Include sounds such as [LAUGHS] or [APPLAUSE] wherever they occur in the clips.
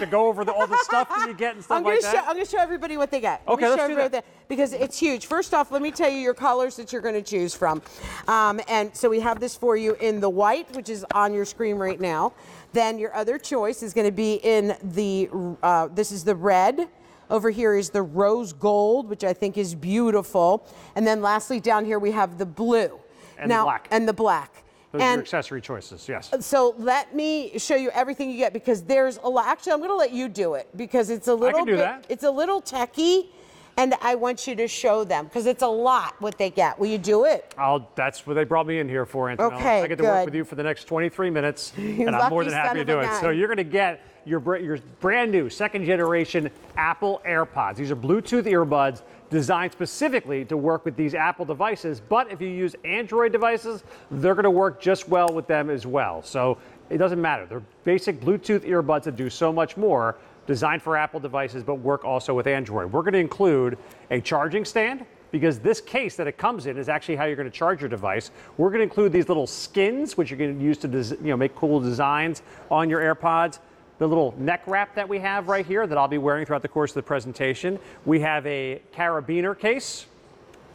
have to go over the, all the stuff that you get and stuff I'm gonna like show. that? I'm gonna show everybody what they get. Okay, let's show do that. they- because it's huge. First off, let me tell you your colors that you're gonna choose from. Um, and so we have this for you in the white, which is on your screen right now. Then your other choice is gonna be in the. Uh, this is the red. Over here is the rose gold, which I think is beautiful. And then lastly, down here we have the blue. And the now, black. And the black. Those are and accessory choices, yes. Uh, so let me show you everything you get because there's a lot. Actually, I'm going to let you do it because it's a little bit. that. It's a little techy, and I want you to show them because it's a lot what they get. Will you do it? I'll, that's what they brought me in here for, Antonella. Okay, I get to work with you for the next 23 minutes, [LAUGHS] and I'm more than happy to do it. gun. So you're going to get your, your brand new second generation Apple AirPods. These are Bluetooth earbuds designed specifically to work with these Apple devices, but if you use Android devices, they're going to work just well with them as well. So it doesn't matter. They're basic Bluetooth earbuds that do so much more, designed for Apple devices, but work also with Android. We're going to include a charging stand because this case that it comes in is actually how you're going to charge your device. We're going to include these little skins, which you're going to use to you know make cool designs on your AirPods. The little neck wrap that we have right here that I'll be wearing throughout the course of the presentation. We have a carabiner case,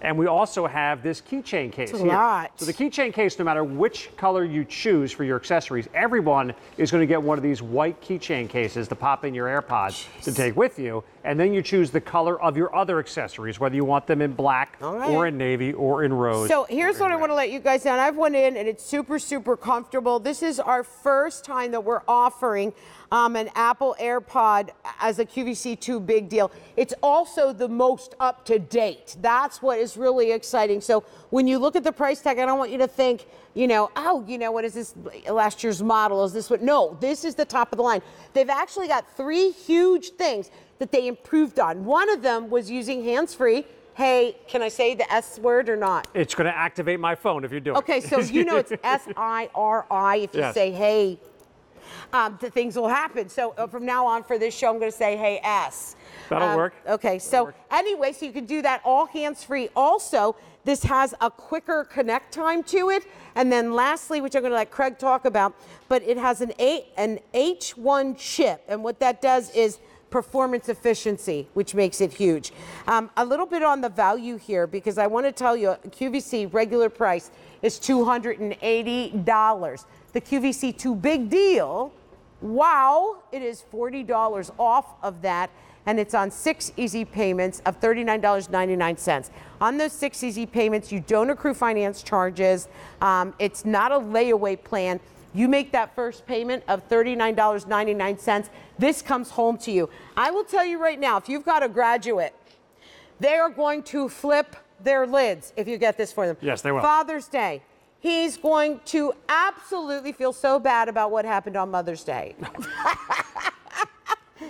and we also have this keychain case a here. lot. So the keychain case, no matter which color you choose for your accessories, everyone is going to get one of these white keychain cases to pop in your AirPods to take with you. And then you choose the color of your other accessories, whether you want them in black right. or in navy or in rose. So here's what I want to let you guys know. I've went in and it's super, super comfortable. This is our first time that we're offering um, an Apple AirPod as a QVC2 big deal. It's also the most up to date. That's what is really exciting. So when you look at the price tag, I don't want you to think, you know, oh, you know, what is this last year's model? Is this what? No, this is the top of the line. They've actually got three huge things that they improved on. One of them was using hands free. Hey, can I say the S word or not? it's going to activate my phone if you do it. Okay, so you know it's [LAUGHS] S I R I. If you Yes. say hey, um, the things will happen. So uh, from now on for this show, I'm going to say hey S. That'll Um, work. Okay, so anyway, so you can do that all hands free. Also, this has a quicker connect time to it. And then lastly, which I'm going to let Craig talk about, but it has an A, an H1 chip, and what that does is performance efficiency, which makes it huge. Um, a little bit on the value here because I want to tell you, QVC regular price is $280. The QVC 2 big deal, wow, it is $40 off of that. And it's on six easy payments of $39.99. On those six easy payments, you don't accrue finance charges. Um, it's not a layaway plan. You make that first payment of $39.99. This comes home to you. I will tell you right now, if you've got a graduate, they are going to flip their lids if you get this for them. Yes, they will. Father's Day. He's going to absolutely feel so bad about what happened on Mother's Day. [LAUGHS]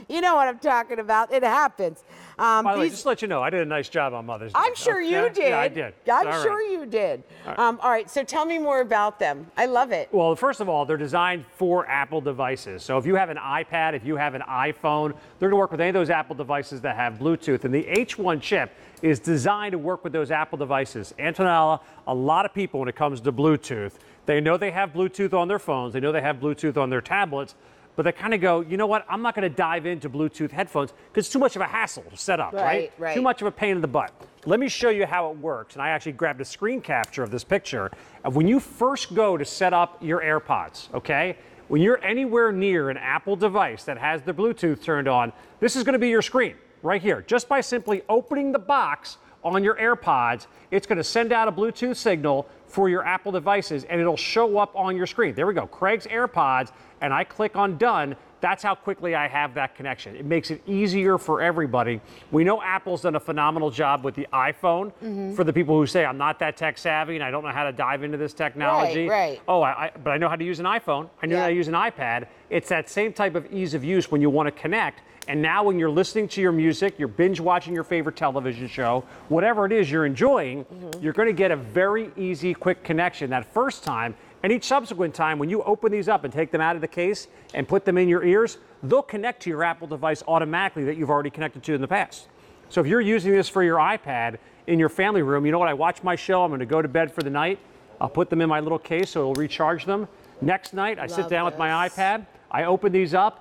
you know what I'm talking about. It happens. Um, By the way, just let you know, I did a nice job on Mother's Day. I'm sure you did. Yeah, I did. I'm All right. sure you did. Um, all right, so tell me more about them. I love it. Well, first of all, they're designed for Apple devices. So if you have an iPad, if you have an iPhone, they're going to work with any of those Apple devices that have Bluetooth. And the H1 chip is designed to work with those Apple devices. Antonella, a lot of people, when it comes to Bluetooth, they know they have Bluetooth on their phones, they know they have Bluetooth on their tablets. But they kind of go, you know what? I'm not going to dive into Bluetooth headphones because it's too much of a hassle to set up, Right, right? right. Too much of a pain in the butt. Let me show you how it works. And I actually grabbed a screen capture of this picture. of when you first go to set up your AirPods, okay? When you're anywhere near an Apple device that has the Bluetooth turned on, this is going to be your screen right here. Just by simply opening the box on your AirPods, it's going to send out a Bluetooth signal for your Apple devices and it'll show up on your screen. There we go. Craig's AirPods, and I click on done. That's how quickly I have that connection. It makes it easier for everybody. We know Apple's done a phenomenal job with the iPhone Mm-hmm. for the people who say, I'm not that tech savvy and I don't know how to dive into this technology. right. right. Oh, I, I, but I know how to use an iPhone. I know Yeah. how to use an iPad. It's that same type of ease of use when you want to connect. And now, when you're listening to your music, you're binge watching your favorite television show, whatever it is you're enjoying, Mm-hmm. you're going to get a very easy, quick connection that first time. And each subsequent time, when you open these up and take them out of the case and put them in your ears, they'll connect to your Apple device automatically that you've already connected to in the past. So if you're using this for your iPad in your family room, you know what? I watch my show, I'm going to go to bed for the night. I'll put them in my little case so it'll recharge them. Next night, I sit Love down with my iPad, I open these up.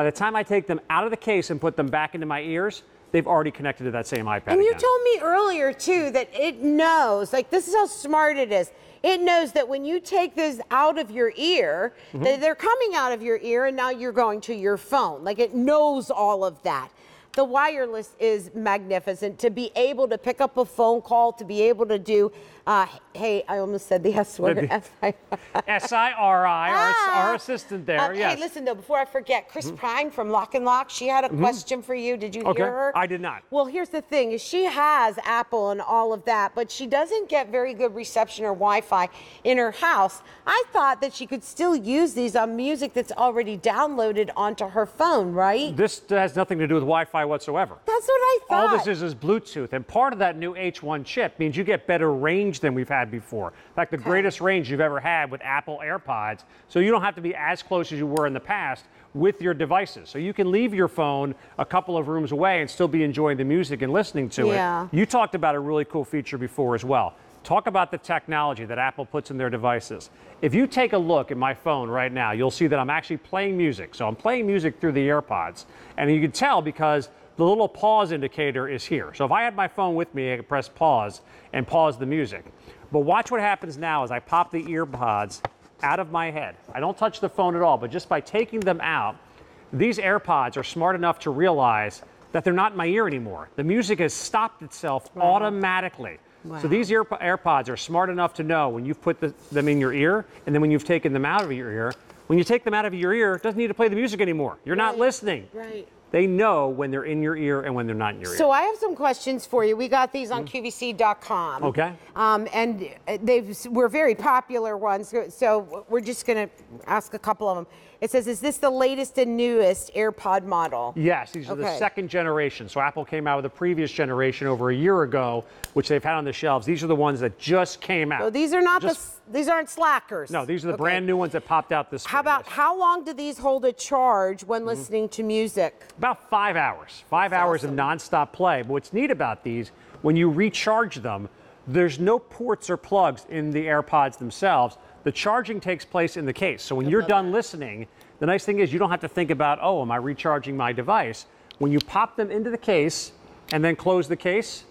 By the time I take them out of the case and put them back into my ears, they've already connected to that same iPad. And you again. told me earlier too that it knows, like this is how smart it is. It knows that when you take those out of your ear, Mm-hmm. that they're coming out of your ear and now you're going to your phone. Like it knows all of that. The wireless is magnificent to be able to pick up a phone call, to be able to do, uh, hey, I almost said the S word. S-I-R-I, [LAUGHS] our, Ah. our assistant there. Um, yes. Hey, listen though, before I forget, Chris Prime from Lock and Lock, she had a question for you. Did you Mm-hmm. Okay, hear her? I did not. Well, here's the thing: is she has Apple and all of that, but she doesn't get very good reception or Wi-Fi in her house. I thought that she could still use these on music that's already downloaded onto her phone, right? This has nothing to do with Wi-Fi whatsoever. That's what I thought. All this is is Bluetooth, and part of that new H1 chip means you get better range than we've had before. In fact, the greatest range you've ever had with Apple AirPods, so you don't have to be as close as you were in the past with your devices. So you can leave your phone a couple of rooms away and still be enjoying the music and listening to Yeah. it. You talked about a really cool feature before as well. Talk about the technology that Apple puts in their devices. If you take a look at my phone right now, you'll see that I'm actually playing music. So I'm playing music through the AirPods. And you can tell because the little pause indicator is here. So if I had my phone with me, I could press pause and pause the music. But watch what happens now as I pop the earpods out of my head. I don't touch the phone at all, but just by taking them out, these AirPods are smart enough to realize that they're not in my ear anymore. The music has stopped itself automatically. So these ear, AirPods are smart enough to know when you've put the, them in your ear and then when you've taken them out of your ear. When you take them out of your ear, it doesn't need to play the music anymore. You're not listening. right. They know when they're in your ear and when they're not in your ear. So I have some questions for you. We got these on QVC.com. Mm. Okay. Um, and uh, they've were very popular ones. So we're just going to ask a couple of them. It says, "Is this the latest and newest AirPod model?" Yes, these are the second generation. So Apple came out with the previous generation over a year ago, which they've had on the shelves. These are the ones that just came out. So these are not Just- the. These aren't slackers. No, these are the Okay. brand new ones that popped out this How about how long do these hold a charge when Mm-hmm. listening to music? About five hours. Five hours awesome. of nonstop play. But what's neat about these, when you recharge them, there's no ports or plugs in the AirPods themselves. The charging takes place in the case. So when you're done listening, the nice thing is you don't have to think about, oh, am I recharging my device? When you pop them into the case and then close the case,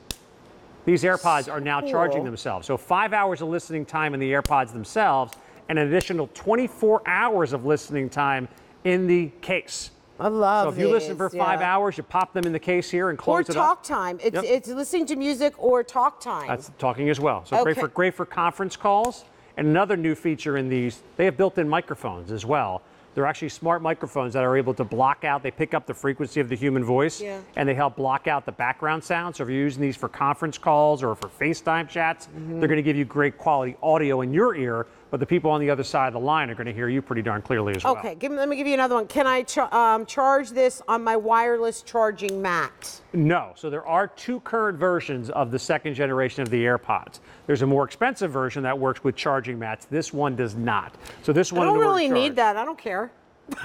these AirPods are now charging themselves. So five hours of listening time in the AirPods themselves, and an additional 24 hours of listening time in the case. I love So if you listen for five yeah. hours, you pop them in the case here and Or close it talk up. time. It's Yep. it's listening to music or talk time. That's talking as well. So great for great for conference calls. And another new feature in these, they have built-in microphones as well. They're actually smart microphones that are able to block out. They pick up the frequency of the human voice, Yeah. and they help block out the background sound. So if you're using these for conference calls or for FaceTime chats, Mm-hmm. they're going to give you great quality audio in your ear. But the people on the other side of the line are going to hear you pretty darn clearly as well. Okay, give let me give you another one. Can I um, charge this on my wireless charging mat? No. So there are two current versions of the second generation of the AirPods. There's a more expensive version that works with charging mats. This one does not. So this one. I don't in order to really need that. I don't care.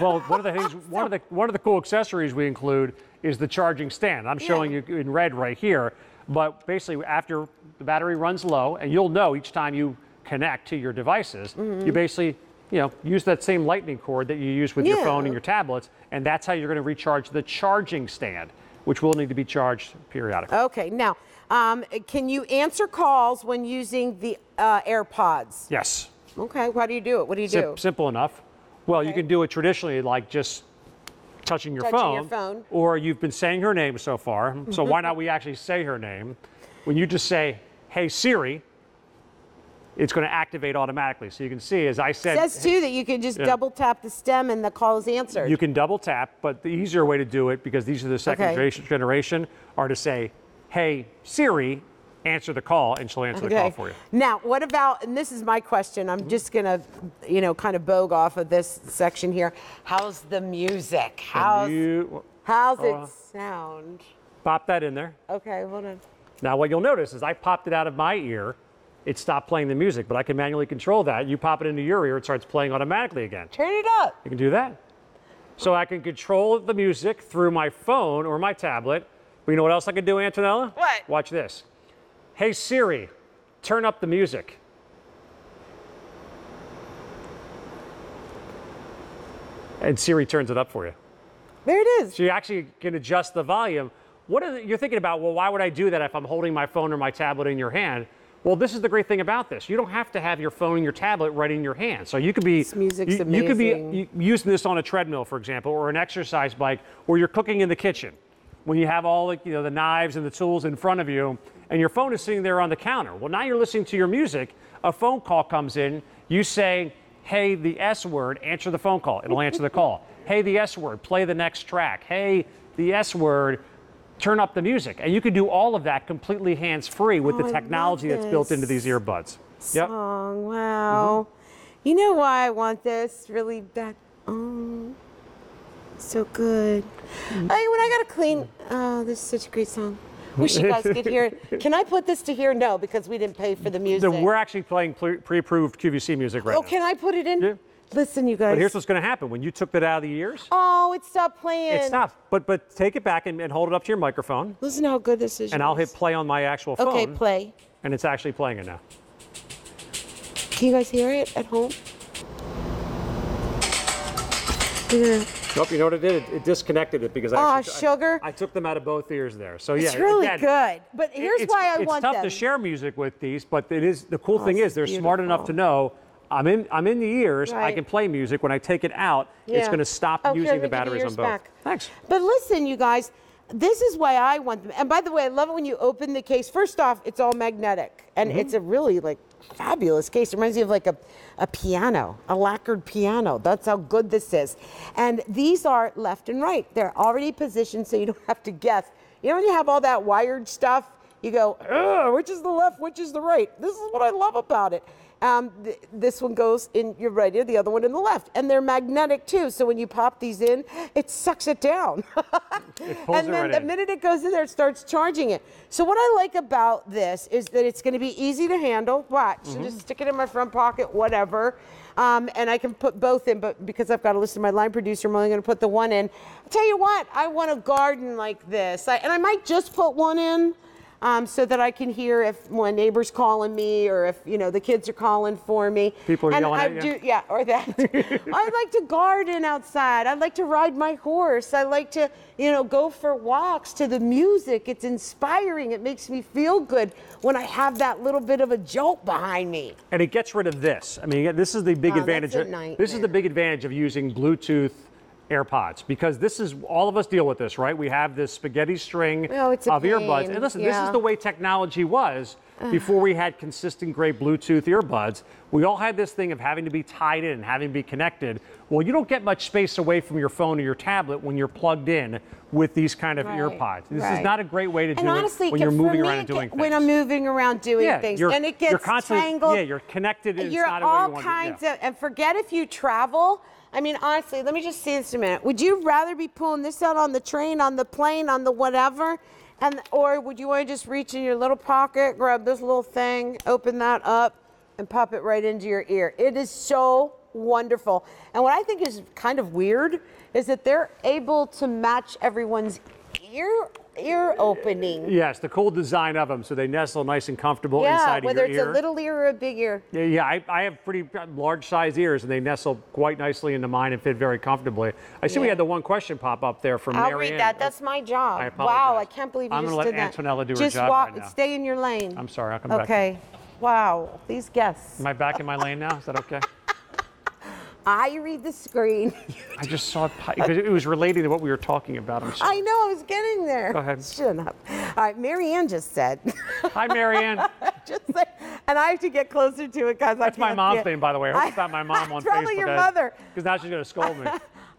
Well, one of the [LAUGHS] things, one of the one of the cool accessories we include is the charging stand. I'm showing Yeah. you in red right here. But basically, after the battery runs low, and you'll know each time you connect to your devices, Mm-hmm. you basically, you know, use that same lightning cord that you use with your phone and your tablets, and that's how you're going to recharge the charging stand, which will need to be charged periodically. Okay, now, um, can you answer calls when using the uh, AirPods? Yes. Okay, how do you do it? What do you Sim- do? simple enough. Well, you can do it traditionally, like just touching your Touching phone. your phone. Or you've been saying her name so far. So why not we actually say her name? When you just say, "Hey Siri," it's going to activate automatically. So you can see, as I said. It says too that you can just Yeah. double tap the stem and the call is answered. you can double tap. But the easier way to do it, because these are the second Okay. generation, generation, are to say, "Hey Siri," answer the call, and she'll answer the call for you. Now, what about, and this is my question, I'm just going to, you know, kind of bogue off of this section here. How's the music? How's, You how's uh, it sound? pop that in there. Okay, hold on. Now, what you'll notice is I popped it out of my ear, it stopped playing the music, but I can manually control that. You pop it into your ear, it starts playing automatically again. Turn it up. You can do that. So I can control the music through my phone or my tablet. But you know what else I can do, Antonella? What? Watch this. Hey Siri, turn up the music. And Siri turns it up for you. There it is. So you actually can adjust the volume. What are the, you're thinking about? Well, why would I do that if I'm holding my phone or my tablet in your hand? Well, this is the great thing about this. You don't have to have your phone and your tablet right in your hand. So you could be This music's you, you could be using this on a treadmill, for example, or an exercise bike, or you're cooking in the kitchen when you have all the, you know, the knives and the tools in front of you, and your phone is sitting there on the counter. Well, now you're listening to your music. A phone call comes in. You say, "Hey, the S word." Answer the phone call. It'll answer the call. Hey, the S word. Play the next track. Hey, the S word. Turn up the music, and you can do all of that completely hands-free with Oh, the technology that's built into these earbuds. Yep. Song, wow. Mm-hmm. You know why I want this really bad? Oh, so good. Mm. Hey, when I gotta clean, oh, this is such a great song. Wish you guys could hear it. [LAUGHS] Can I put this to here? No, because we didn't pay for the music. So we're actually playing pre- pre-approved QVC music right oh, now. can I put it in? Yeah. Listen, you guys. But here's what's going to happen when you took that out of the ears. oh, it stopped playing. It stops. But but take it back and, and hold it up to your microphone, Listen how good this is. and you I'll hit play on my actual phone. Okay, play. And it's actually playing it now. Can you guys hear it at home? Yeah. Nope. You know what it did? It, it disconnected it because I Aw, actually, I- sugar. I, took them out of both ears there. So yeah, It's really again, good. But here's it's, why I it's want tough them. to share music with these, but it is the cool Oh, thing is they're is smart enough to know. I'm in. I'm in the ears. I can play music. When I take it out, it's going to stop using the batteries on both. back. Thanks. But listen, you guys, this is why I want them. And by the way, I love it when you open the case. First off, it's all magnetic, and Mm-hmm. it's a really like fabulous case. It reminds me of like a, a piano, a lacquered piano. That's how good this is. And these are left and right. They're already positioned, so you don't have to guess. You know when you have all that wired stuff, you go, which is the left, which is the right. This is what I love about it. Um, th- this one goes in your right ear, the other one in the left, and they're magnetic too. So when you pop these in, it sucks it down. [LAUGHS] pulls and it then right the in. minute it goes in there, it starts charging it. So what I like about this is that it's going to be easy to handle. Watch, Mm-hmm. just stick it in my front pocket, whatever. Um, and I can put both in, but because I've got to listen to my line producer, I'm only going to put the one in. I'll tell you what, I want a garden like this, I, and I might just put one in um, so that I can hear if my neighbor's calling me or if you know the kids are calling for me. People are and yelling I at you? Do, yeah, or that. [LAUGHS] I like to garden outside. I like to ride my horse. I like to you know go for walks to the music. It's inspiring. It makes me feel good when I have that little bit of a jolt behind me. and it gets rid of this. I mean, this is the big Oh, advantage. of- this is the big advantage of using Bluetooth AirPods because this is all of us deal with this, right? We have this spaghetti string Oh, of earbuds, and listen, this is the way technology was before we had consistent, great Bluetooth earbuds. We all had this thing of having to be tied in, and having to be connected. Well, you don't get much space away from your phone or your tablet when you're plugged in with these kind of Right, earpods. This right. is not a great way to And do honestly, it when you're moving around and doing can- things. when I'm moving around doing yeah, things, and it you're gets constantly, tangled. Yeah, you're connected. And You're it's not a way all you kinds yeah. of, and forget if you travel. I mean, honestly, let me just see this a minute. Would you rather be pulling this out on the train, on the plane, on the whatever? And, or would you want to just reach in your little pocket, grab this little thing, open that up, and pop it right into your ear? It is so wonderful. And what I think is kind of weird is that they're able to match everyone's ear ear opening. Yes, the cool design of them, so they nestle nice and comfortable Yeah, inside of your ear. Whether it's a little ear or a big ear. yeah, yeah I, I have pretty uh, large size ears, and they nestle quite nicely into mine and fit very comfortably. I see we had the one question pop up there from I'll Mary read that. That's my job. I wow. I can't believe you I'm just let did that. Antonella do her just job walk, right now. Stay in your lane. I'm sorry, I'll come back. Okay. Wow, these guests. Am I back in my lane now? Is that okay? I read the screen. [LAUGHS] I just saw it because it was relating to what we were talking about. I'm sorry. I know I was getting there. Go ahead. Shut up. All right, Marianne just said. Hi, Marianne. [LAUGHS] just say, and I have to get closer to it because That's my mom's name, by the way. I hope it's not my [LAUGHS] mom on It's probably Facebook. your mother. Because now she's going to scold me.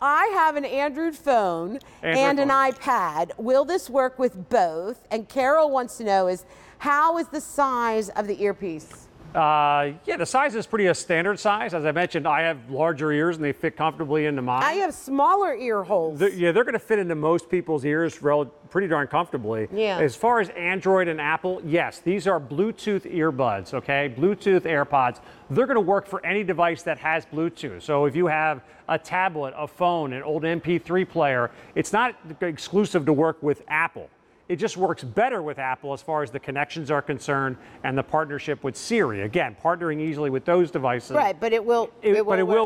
I have an Android phone Android and an phone. iPad. Will this work with both? And Carol wants to know is how is the size of the earpiece? Uh, yeah, the size is pretty a standard size. As I mentioned, I have larger ears and they fit comfortably into mine. I have smaller ear holes. They're- yeah, they're going to fit into most people's ears rel- pretty darn comfortably. Yeah. As far as Android and Apple, yes, these are Bluetooth earbuds, okay? Bluetooth AirPods. They're going to work for any device that has Bluetooth. So if you have a tablet, a phone, an old MP3 player, it's not exclusive to work with Apple. It just works better with Apple as far as the connections are concerned and the partnership with Siri. Again, partnering easily with those devices. Right, but it will. It- will but it work. will